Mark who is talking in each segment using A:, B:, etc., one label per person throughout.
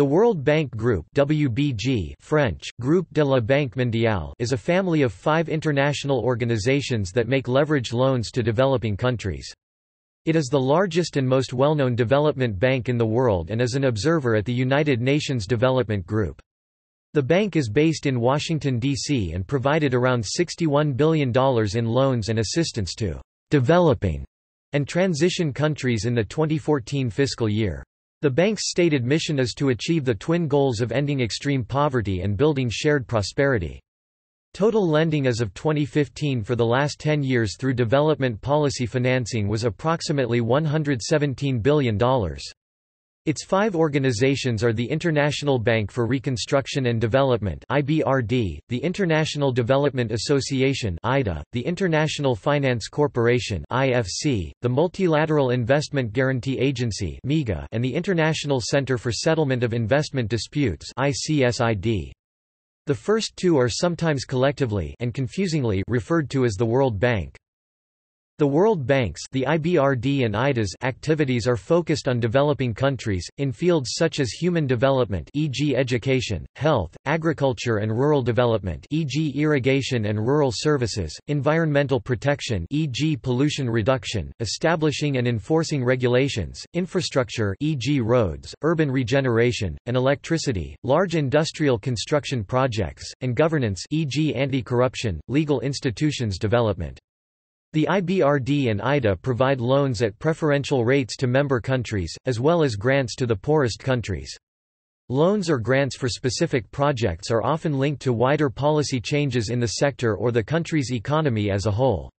A: The World Bank Group WBG French, Groupe de la Banque Mondiale is a family of five international organizations that make leveraged loans to developing countries. It is the largest and most well-known development bank in the world and is an observer at the United Nations Development Group. The bank is based in Washington, D.C. and provided around $61 billion in loans and assistance to developing and transition countries in the 2014 fiscal year. The bank's stated mission is to achieve the twin goals of ending extreme poverty and building shared prosperity. Total lending as of 2015 for the last 10 years through development policy financing was approximately $117 billion. Its five organizations are the International Bank for Reconstruction and Development (IBRD), the International Development Association (IDA), the International Finance Corporation (IFC), the Multilateral Investment Guarantee Agency (MIGA), and the International Center for Settlement of Investment Disputes (ICSID). The first two are sometimes collectively and confusingly referred to as the World Bank. The World Bank's the IBRD and IDA's activities are focused on developing countries, in fields such as human development e.g. education, health, agriculture and rural development e.g. irrigation and rural services, environmental protection e.g. pollution reduction, establishing and enforcing regulations, infrastructure e.g. roads, urban regeneration, and electricity, large industrial construction projects, and governance e.g. anti-corruption, legal institutions development. The IBRD and IDA provide loans at preferential rates to member countries, as well as grants to the poorest countries. Loans or grants for specific projects are often linked to wider policy changes in the sector or the country's economy as a whole.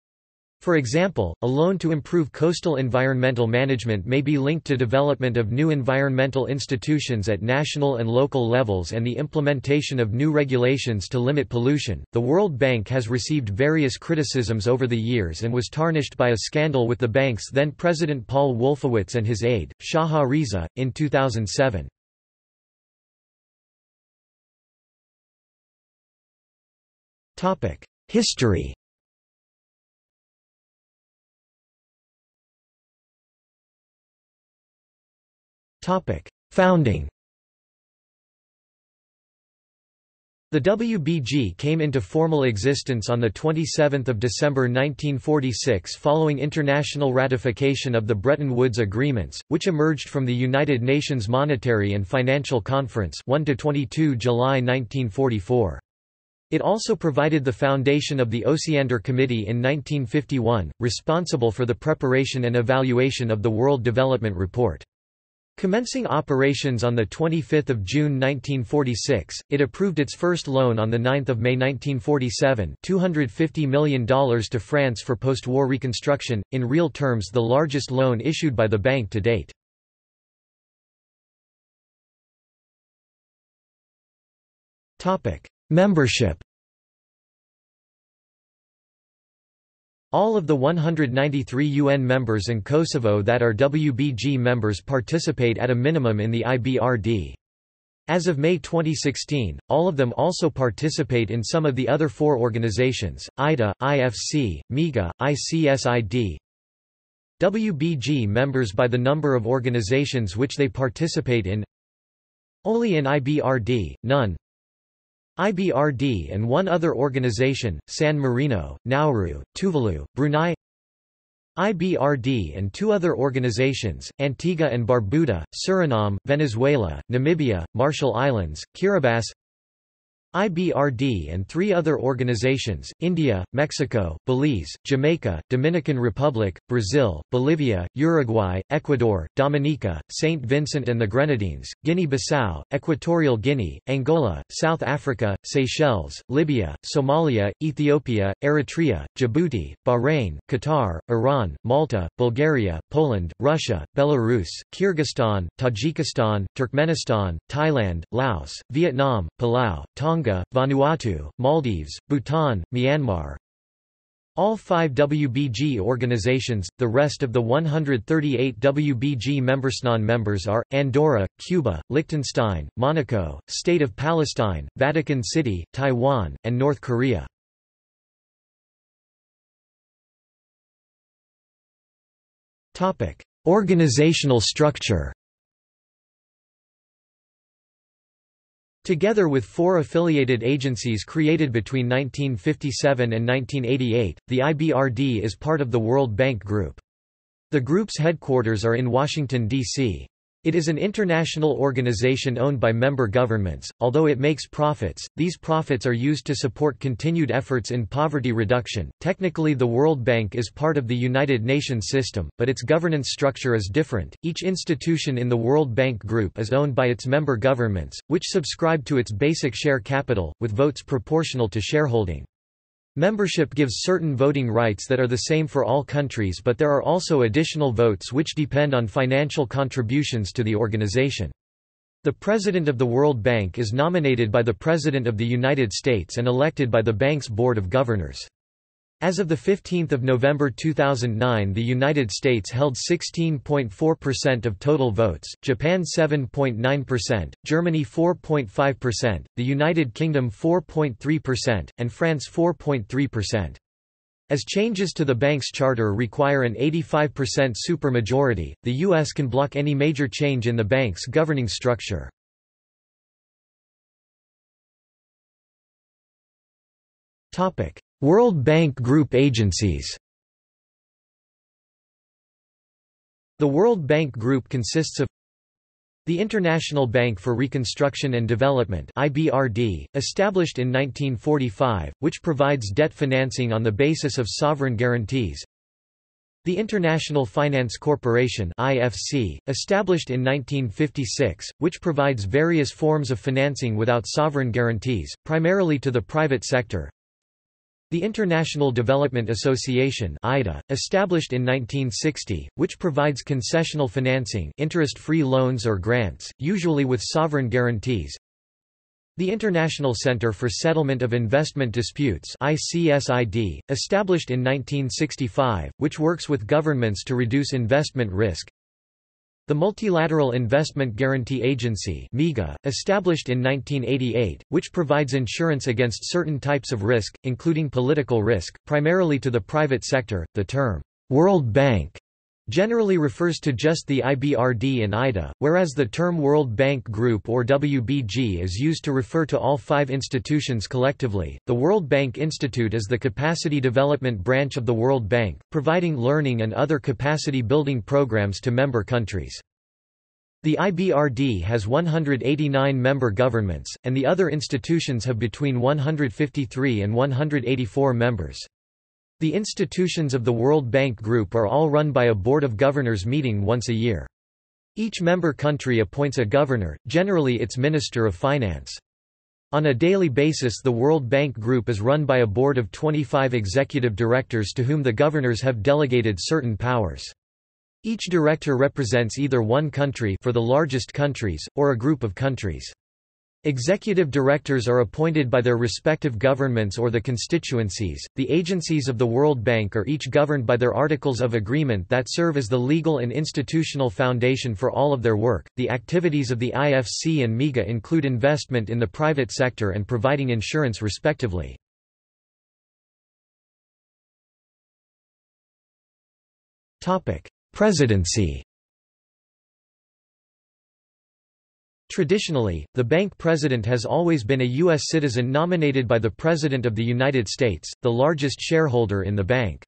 A: For example, a loan to improve coastal environmental management may be linked to development of new environmental institutions at national and local levels and the implementation of new regulations to limit pollution. The World Bank has received various criticisms over the years and was tarnished by a scandal with the bank's then president Paul Wolfowitz and his aide, Shaha Riza, in 2007. History Founding The WBG came into formal existence on 27 December 1946 following international ratification of the Bretton Woods Agreements, which emerged from the United Nations Monetary and Financial Conference 1–22 July 1944. It also provided the foundation of the Osiander Committee in 1951, responsible for the preparation and evaluation of the World Development Report. Commencing operations on 25 June 1946, it approved its first loan on 9 May 1947 $250 million to France for post-war reconstruction, in real terms the largest loan issued by the bank to date. Membership All of the 193 UN members and Kosovo that are WBG members participate at a minimum in the IBRD. As of May 2016, all of them also participate in some of the other four organizations, IDA, IFC, MIGA, ICSID. WBG members by the number of organizations which they participate in Only in IBRD, none IBRD and one other organization, San Marino, Nauru, Tuvalu, Brunei. IBRD and two other organizations, Antigua and Barbuda, Suriname, Venezuela, Namibia, Marshall Islands, Kiribati IBRD and three other organizations, India, Mexico, Belize, Jamaica, Dominican Republic, Brazil, Bolivia, Uruguay, Ecuador, Dominica, St. Vincent and the Grenadines, Guinea-Bissau, Equatorial Guinea, Angola, South Africa, Seychelles, Libya, Somalia, Ethiopia, Eritrea, Djibouti, Bahrain, Qatar, Iran, Malta, Bulgaria, Poland, Russia, Belarus, Kyrgyzstan, Tajikistan, Turkmenistan, Thailand, Laos, Vietnam, Palau, Tonga Tonga, Vanuatu, Maldives, Bhutan, Myanmar. All five WBG organizations, the rest of the 138 WBG members non-members are, Andorra, Cuba, Liechtenstein, Monaco, State of Palestine, Vatican City, Taiwan, and North Korea. Organizational structure Together with four affiliated agencies created between 1957 and 1988, the IBRD is part of the World Bank Group. The group's headquarters are in Washington, D.C. It is an international organization owned by member governments. Although it makes profits, these profits are used to support continued efforts in poverty reduction. Technically, the World Bank is part of the United Nations system, but its governance structure is different. Each institution in the World Bank Group is owned by its member governments, which subscribe to its basic share capital, with votes proportional to shareholding. Membership gives certain voting rights that are the same for all countries but there are also additional votes which depend on financial contributions to the organization. The President of the World Bank is nominated by the President of the United States and elected by the bank's Board of Governors. As of 15 November 2009 the United States held 16.4% of total votes, Japan 7.9%, Germany 4.5%, the United Kingdom 4.3%, and France 4.3%. As changes to the bank's charter require an 85% supermajority, the U.S. can block any major change in the bank's governing structure. Topic: World Bank Group agencies. The World Bank Group consists of the International Bank for Reconstruction and Development IBRD, established in 1945, which provides debt financing on the basis of sovereign guarantees. The International Finance Corporation IFC, established in 1956, which provides various forms of financing without sovereign guarantees, primarily to the private sector the International Development Association IDA, established in 1960, which provides concessional financing interest-free loans or grants, usually with sovereign guarantees. The International Center for Settlement of Investment Disputes ICSID, established in 1965, which works with governments to reduce investment risk. The Multilateral Investment Guarantee Agency established in 1988, which provides insurance against certain types of risk, including political risk, primarily to the private sector. The term, World Bank, generally refers to just the IBRD and IDA, whereas the term World Bank Group or WBG is used to refer to all five institutions collectively. The World Bank Institute is the capacity development branch of the World Bank, providing learning and other capacity building programs to member countries. The IBRD has 189 member governments, and the other institutions have between 153 and 184 members. The institutions of the World Bank Group are all run by a Board of Governors meeting once a year. Each member country appoints a governor, generally its Minister of Finance. On a daily basis the World Bank Group is run by a board of 25 executive directors to whom the governors have delegated certain powers. Each director represents either one country for the largest countries, or a group of countries. Executive directors are appointed by their respective governments or the constituencies. The agencies of the World Bank are each governed by their articles of agreement that serve as the legal and institutional foundation for all of their work. The activities of the IFC and MIGA include investment in the private sector and providing insurance respectively. Topic: Presidency Traditionally, the bank president has always been a U.S. citizen nominated by the President of the United States, the largest shareholder in the bank.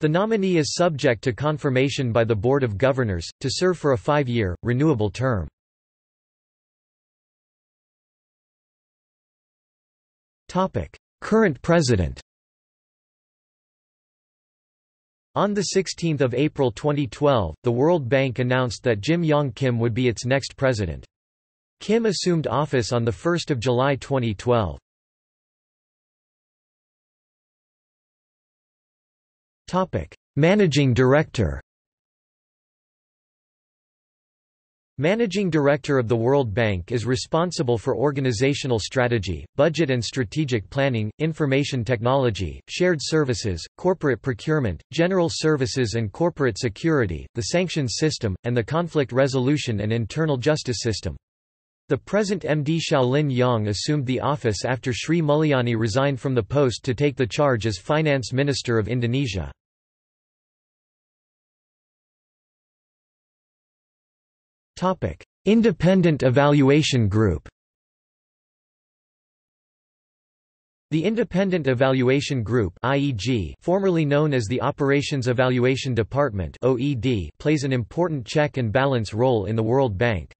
A: The nominee is subject to confirmation by the Board of Governors, to serve for a five-year, renewable term. Current president On 16 April 2012, the World Bank announced that Jim Yong Kim would be its next president. Kim assumed office on 1 July 2012. Managing Director Managing Director of the World Bank is responsible for organizational strategy, budget and strategic planning, information technology, shared services, corporate procurement, general services and corporate security, the sanctions system, and the conflict resolution and internal justice system. The present MD Shaolin Yang assumed the office after Sri Mulyani resigned from the post to take the charge as Finance Minister of Indonesia. Independent Evaluation Group The Independent Evaluation Group IEG, formerly known as the Operations Evaluation Department OED, plays an important check and balance role in the World Bank.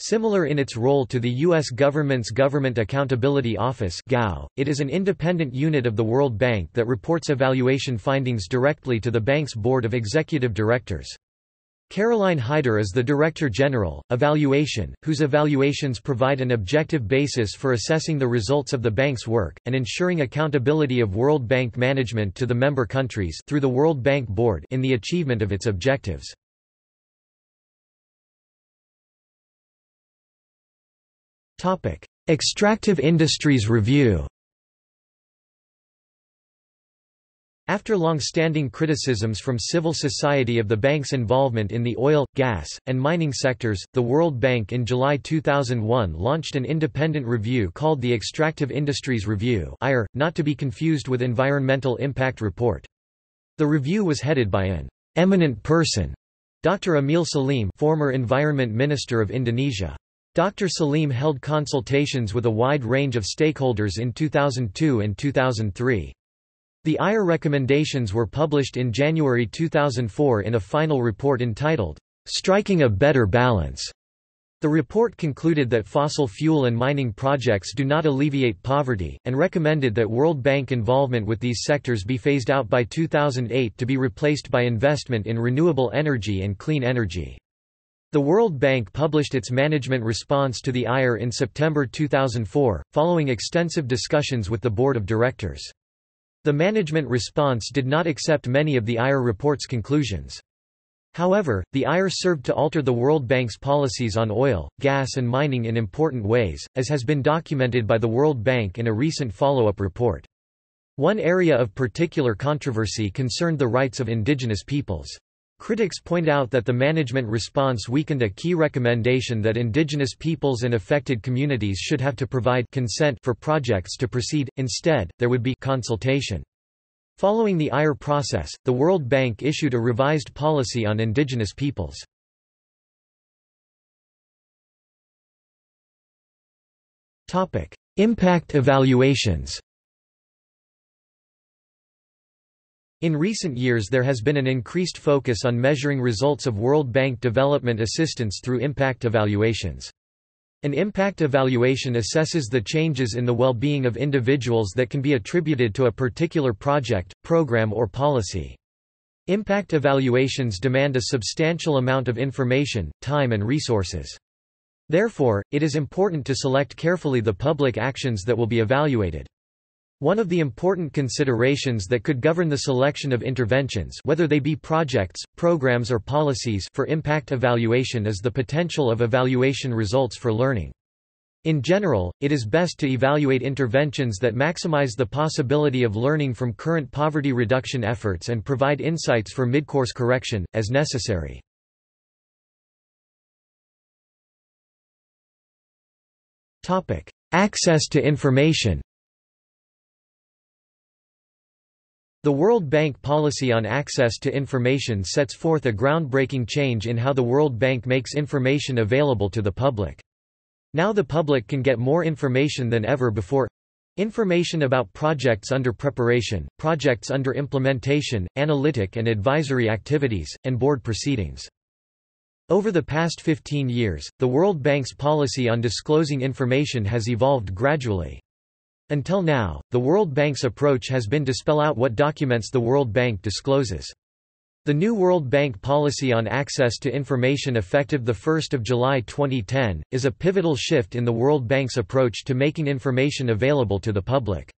A: Similar in its role to the U.S. government's Government Accountability Office it is an independent unit of the World Bank that reports evaluation findings directly to the bank's Board of Executive Directors. Caroline Heider is the Director General, Evaluation, whose evaluations provide an objective basis for assessing the results of the bank's work, and ensuring accountability of World Bank management to the member countries through the World Bank Board in the achievement of its objectives. Extractive Industries Review After long-standing criticisms from civil society of the bank's involvement in the oil, gas, and mining sectors, the World Bank in July 2001 launched an independent review called the Extractive Industries Review not to be confused with Environmental Impact Report. The review was headed by an eminent person, Dr. Emil Salim former Environment Minister of Indonesia. Dr. Salim held consultations with a wide range of stakeholders in 2002 and 2003. The IR recommendations were published in January 2004 in a final report entitled, Striking a Better Balance. The report concluded that fossil fuel and mining projects do not alleviate poverty, and recommended that World Bank involvement with these sectors be phased out by 2008 to be replaced by investment in renewable energy and clean energy. The World Bank published its management response to the IR in September 2004, following extensive discussions with the Board of Directors. The management response did not accept many of the IR report's conclusions. However, the IR served to alter the World Bank's policies on oil, gas and mining in important ways, as has been documented by the World Bank in a recent follow-up report. One area of particular controversy concerned the rights of indigenous peoples. Critics point out that the management response weakened a key recommendation that indigenous peoples and affected communities should have to provide consent for projects to proceed, instead, there would be consultation. Following the IR process, the World Bank issued a revised policy on indigenous peoples. Impact evaluations In recent years there has been an increased focus on measuring results of World Bank development assistance through impact evaluations. An impact evaluation assesses the changes in the well-being of individuals that can be attributed to a particular project, program or policy. Impact evaluations demand a substantial amount of information, time and resources. Therefore, it is important to select carefully the public actions that will be evaluated. One of the important considerations that could govern the selection of interventions whether they be projects, programs or policies for impact evaluation is the potential of evaluation results for learning. In general, it is best to evaluate interventions that maximize the possibility of learning from current poverty reduction efforts and provide insights for mid-course correction, as necessary. Access to information The World Bank policy on access to information sets forth a groundbreaking change in how the World Bank makes information available to the public. Now the public can get more information than ever before information about projects under preparation, projects under implementation, analytic and advisory activities, and board proceedings. Over the past 15 years, the World Bank's policy on disclosing information has evolved gradually. Until now, the World Bank's approach has been to spell out what documents the World Bank discloses. The new World Bank policy on access to information effective 1 July 2010, is a pivotal shift in the World Bank's approach to making information available to the public.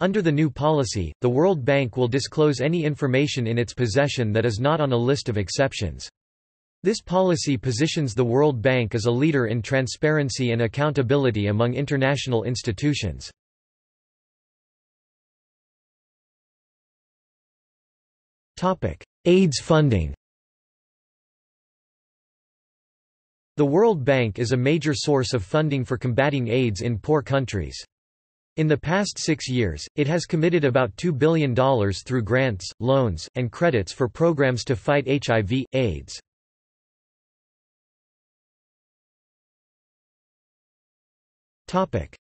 A: Under the new policy, the World Bank will disclose any information in its possession that is not on a list of exceptions. This policy positions the World Bank as a leader in transparency and accountability among international institutions. AIDS funding The World Bank is a major source of funding for combating AIDS in poor countries. In the past six years, it has committed about $2 billion through grants, loans, and credits for programs to fight HIV, AIDS.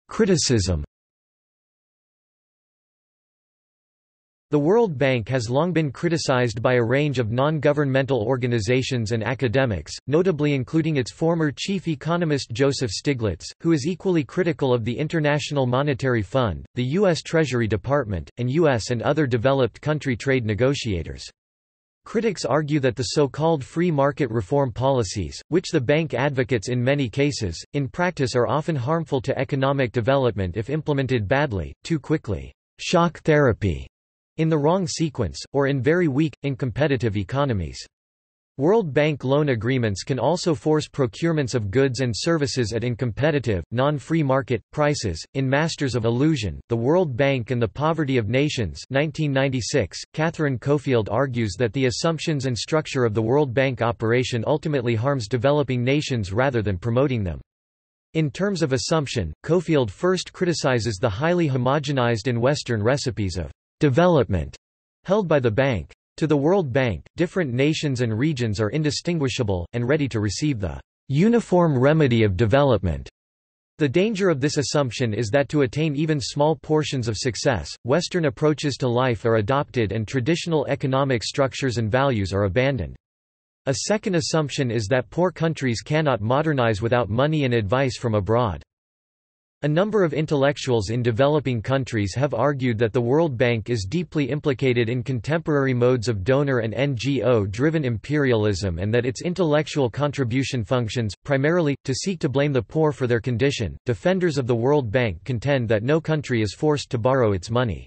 A: Criticism The World Bank has long been criticized by a range of non-governmental organizations and academics, notably including its former chief economist Joseph Stiglitz, who is equally critical of the International Monetary Fund, the U.S. Treasury Department, and U.S. and other developed country trade negotiators. Critics argue that the so-called free market reform policies, which the bank advocates in many cases, in practice are often harmful to economic development if implemented badly, too quickly. Shock therapy in the wrong sequence, or in very weak, incompetitive economies. World Bank loan agreements can also force procurements of goods and services at incompetitive, non-free market, prices. In Masters of Illusion, The World Bank and the Poverty of Nations 1996, Catherine Caufield argues that the assumptions and structure of the World Bank operation ultimately harms developing nations rather than promoting them. In terms of assumption, Caufield first criticizes the highly homogenized and Western recipes of development held by the bank. To the World Bank, different nations and regions are indistinguishable, and ready to receive the uniform remedy of development. The danger of this assumption is that to attain even small portions of success, Western approaches to life are adopted and traditional economic structures and values are abandoned. A second assumption is that poor countries cannot modernize without money and advice from abroad. A number of intellectuals in developing countries have argued that the World Bank is deeply implicated in contemporary modes of donor and NGO-driven imperialism and that its intellectual contribution functions, primarily, to seek to blame the poor for their condition. Defenders of the World Bank contend that no country is forced to borrow its money.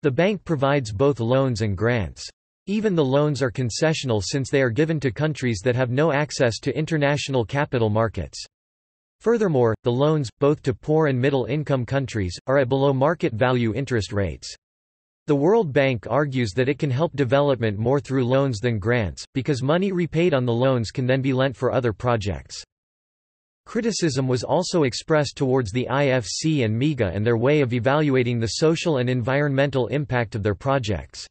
A: The bank provides both loans and grants. Even the loans are concessional since they are given to countries that have no access to international capital markets. Furthermore, the loans, both to poor and middle-income countries, are at below market value interest rates. The World Bank argues that it can help development more through loans than grants, because money repaid on the loans can then be lent for other projects. Criticism was also expressed towards the IFC and MIGA and their way of evaluating the social and environmental impact of their projects.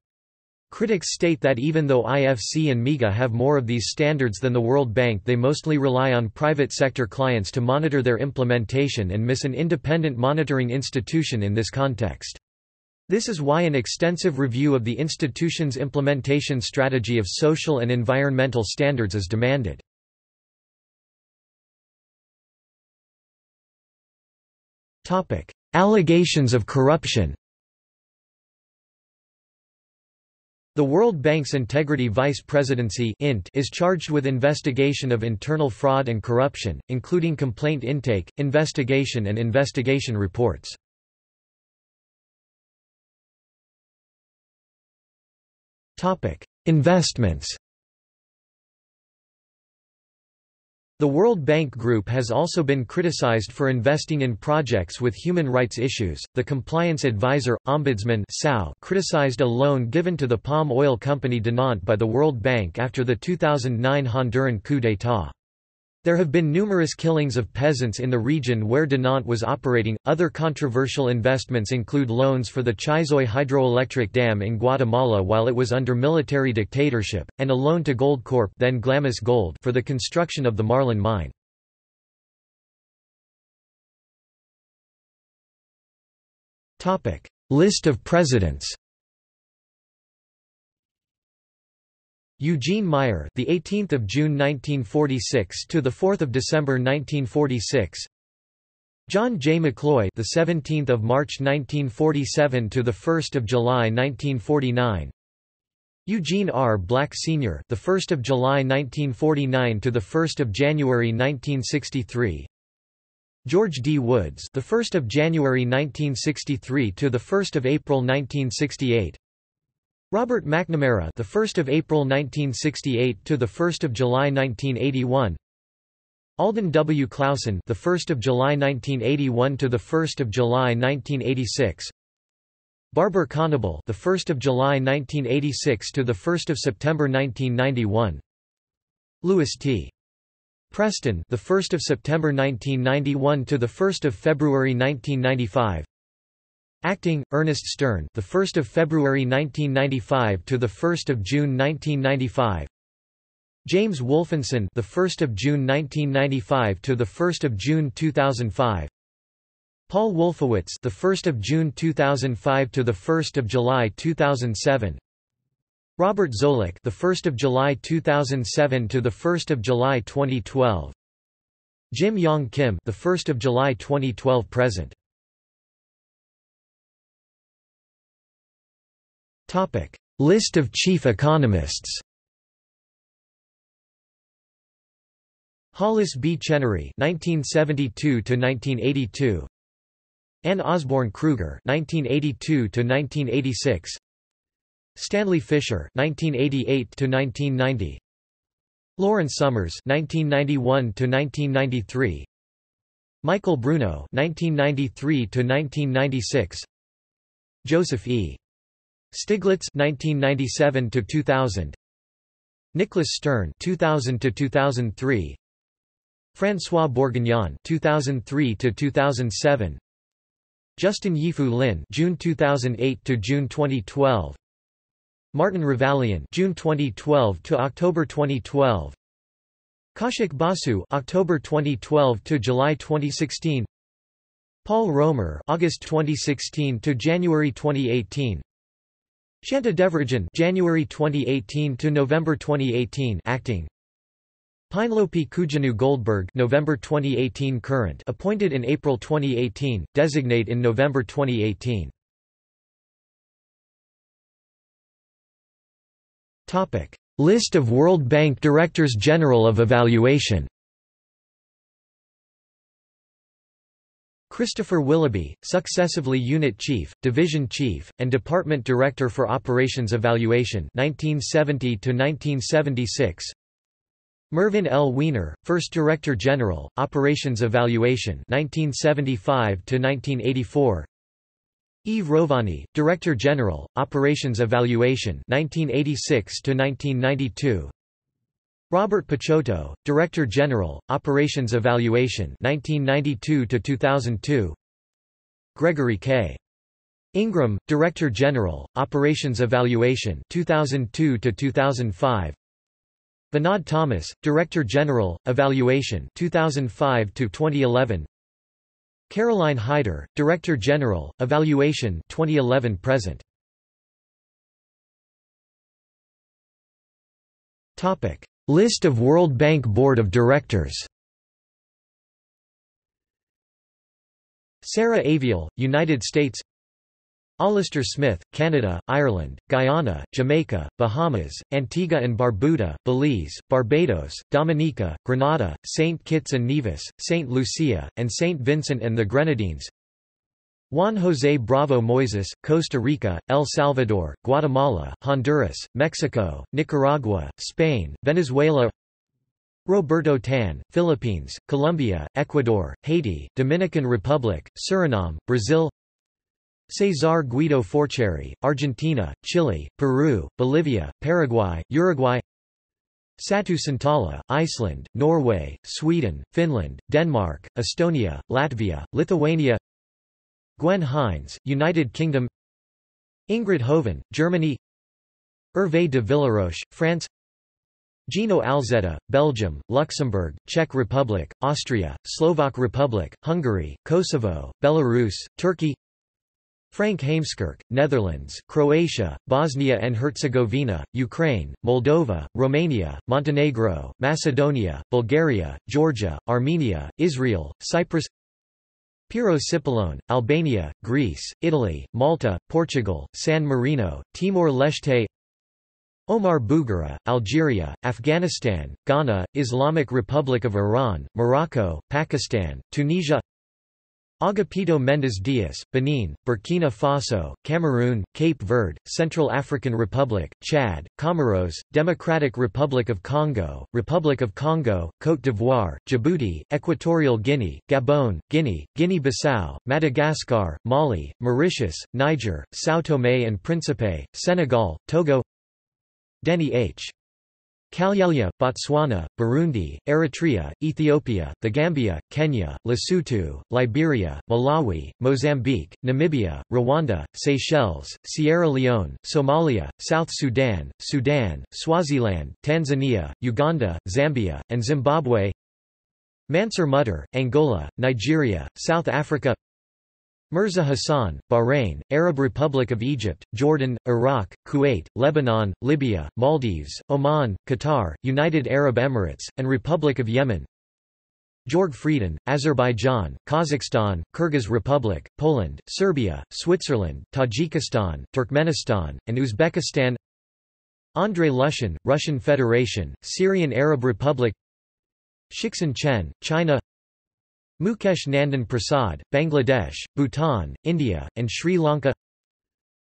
A: Critics state that even though IFC and MIGA have more of these standards than the World Bank they mostly rely on private sector clients to monitor their implementation and miss an independent monitoring institution in this context. This is why an extensive review of the institution's implementation strategy of social and environmental standards is demanded. Allegations of corruption The World Bank's Integrity Vice Presidency is charged with investigation of internal fraud and corruption, including complaint intake, investigation and investigation reports. Investments The World Bank Group has also been criticized for investing in projects with human rights issues. The compliance advisor, Ombudsman criticized a loan given to the palm oil company Dinant by the World Bank after the 2009 Honduran coup d'état. There have been numerous killings of peasants in the region where Dinant was operating. Other controversial investments include loans for the Chixoy hydroelectric dam in Guatemala while it was under military dictatorship, and a loan to Goldcorp then Glamis Gold for the construction of the Marlin mine. List of presidents. Eugene Meyer, the 18th of June 1946 to the 4th of December 1946. John J. McCloy, the 17th of March 1947 to the 1st of July 1949. Eugene R. Black Sr., the 1st of July 1949 to the 1st of January 1963. George D. Woods, the 1st of January 1963 to the 1st of April 1968. Robert McNamara, the 1st of April 1968 to the 1st of July 1981. Alden W. Clausen, the 1st of July 1981 to the 1st of July 1986. Barber Conable, the 1st of July 1986 to the 1st of September 1991. Lewis T. Preston, the 1st of September 1991 to the 1st of February 1995. Acting Ernest Stern, the 1st of February 1995 to the 1st of June 1995. James Wolfensohn, the 1st of June 1995 to the 1st of June 2005. Paul Wolfowitz, the 1st of June 2005 to the 1st of July 2007. Robert Zoellick, the 1st of July 2007 to the 1st of July 2012. Jim Yong Kim, the 1st of July 2012 present. List of chief economists. Hollis B. Chenery (1972–1982), Anne Osborn Krueger (1982–1986), Stanley Fischer (1988–1990), Lawrence Summers (1991–1993), Michael Bruno (1993–1996), Joseph E. Stiglitz 1997 to 2000 Nicholas Stern 2000 to 2003 François Bourguignon 2003 to 2007 Justin Yifu Lin June 2008 to June 2012 Martin Ravallion June 2012 to October 2012 Kaushik Basu October 2012 to July 2016 Paul Romer August 2016 to January 2018 Shanta Devarajan January 2018 to November 2018 acting. Pinelopi Koujianou Goldberg November 2018 current. Appointed in April 2018 designate in November 2018 Topic. List of World Bank Directors General of Evaluation Christopher Willoughby, successively Unit Chief, Division Chief, and Department Director for Operations Evaluation 1970 1976 Mervyn L. Weiner, First Director General, Operations Evaluation 1975 1984. Yves Rovani, Director General, Operations Evaluation 1986 1992. Robert Picciotto, Director General, Operations Evaluation 1992 2002. Gregory K. Ingram, Director General, Operations Evaluation 2002 2005. Vinod Thomas, Director General, Evaluation 2005 to 2011. Caroline Heider, Director General, Evaluation 2011 present. Topic: List of World Bank Board of Directors. Sarah Aviel, United States Alistair Smith, Canada, Ireland, Guyana, Jamaica, Bahamas, Antigua and Barbuda, Belize, Barbados, Dominica, Grenada, St. Kitts and Nevis, St. Lucia, and St. Vincent and the Grenadines Juan José Bravo Moises, Costa Rica, El Salvador, Guatemala, Honduras, Mexico, Nicaragua, Spain, Venezuela Roberto Tan, Philippines, Colombia, Ecuador, Haiti, Dominican Republic, Suriname, Brazil Cesar Guido Forcieri, Argentina, Chile, Peru, Bolivia, Paraguay, Uruguay Satu Santala, Iceland, Norway, Sweden, Finland, Denmark, Estonia, Latvia, Lithuania Gwen Hines, United Kingdom. Ingrid Hoven, Germany. Hervé de Villeroché, France. Gino Alzetta, Belgium, Luxembourg, Czech Republic, Austria, Slovak Republic, Hungary, Kosovo, Belarus, Turkey. Frank Heemskerk, Netherlands, Croatia, Bosnia and Herzegovina, Ukraine, Moldova, Romania, Montenegro, Macedonia, Bulgaria, Georgia, Armenia, Israel, Cyprus Piero Cipollone, Albania, Greece, Italy, Malta, Portugal, San Marino, Timor-Leste Omar Bougara, Algeria, Afghanistan, Ghana, Islamic Republic of Iran, Morocco, Pakistan, Tunisia Agapito Mendes Dias, Benin, Burkina Faso, Cameroon, Cape Verde, Central African Republic, Chad, Comoros, Democratic Republic of Congo, Republic of Congo, Côte d'Ivoire, Djibouti, Equatorial Guinea, Gabon, Guinea, Guinea-Bissau, Madagascar, Mali, Mauritius, Niger, São Tomé and Príncipe, Senegal, Togo Denny H. Kalyalya, Botswana, Burundi, Eritrea, Ethiopia, the Gambia, Kenya, Lesotho, Liberia, Malawi, Mozambique, Namibia, Rwanda, Seychelles, Sierra Leone, Somalia, South Sudan, Sudan, Swaziland, Tanzania, Uganda, Zambia, and Zimbabwe. Mansur Muhtar, Angola, Nigeria, South Africa Mirza Hassan, Bahrain, Arab Republic of Egypt, Jordan, Iraq, Kuwait, Lebanon, Libya, Maldives, Oman, Qatar, United Arab Emirates, and Republic of Yemen. Georg Frieden, Azerbaijan, Kazakhstan, Kyrgyz Republic, Poland, Serbia, Switzerland, Tajikistan, Turkmenistan, and Uzbekistan. Andrei Lushin, Russian Federation, Syrian Arab Republic. Shixin Chen, China Mukesh Nandan Prasad, Bangladesh, Bhutan, India, and Sri Lanka.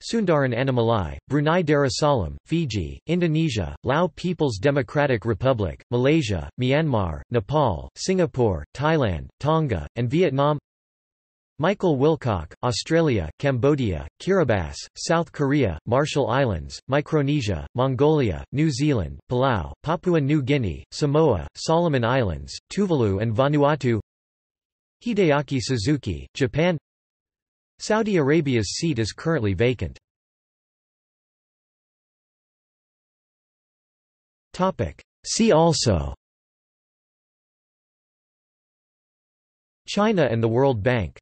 A: Sundaran Annamalai, Brunei Darussalam, Fiji, Indonesia, Lao People's Democratic Republic, Malaysia, Myanmar, Nepal, Singapore, Thailand, Tonga, and Vietnam. Michael Wilcock, Australia, Cambodia, Kiribati, South Korea, Marshall Islands, Micronesia, Mongolia, New Zealand, Palau, Papua New Guinea, Samoa, Solomon Islands, Tuvalu and Vanuatu Hideaki Suzuki, Japan. Saudi Arabia's seat is currently vacant. See also. China and the World Bank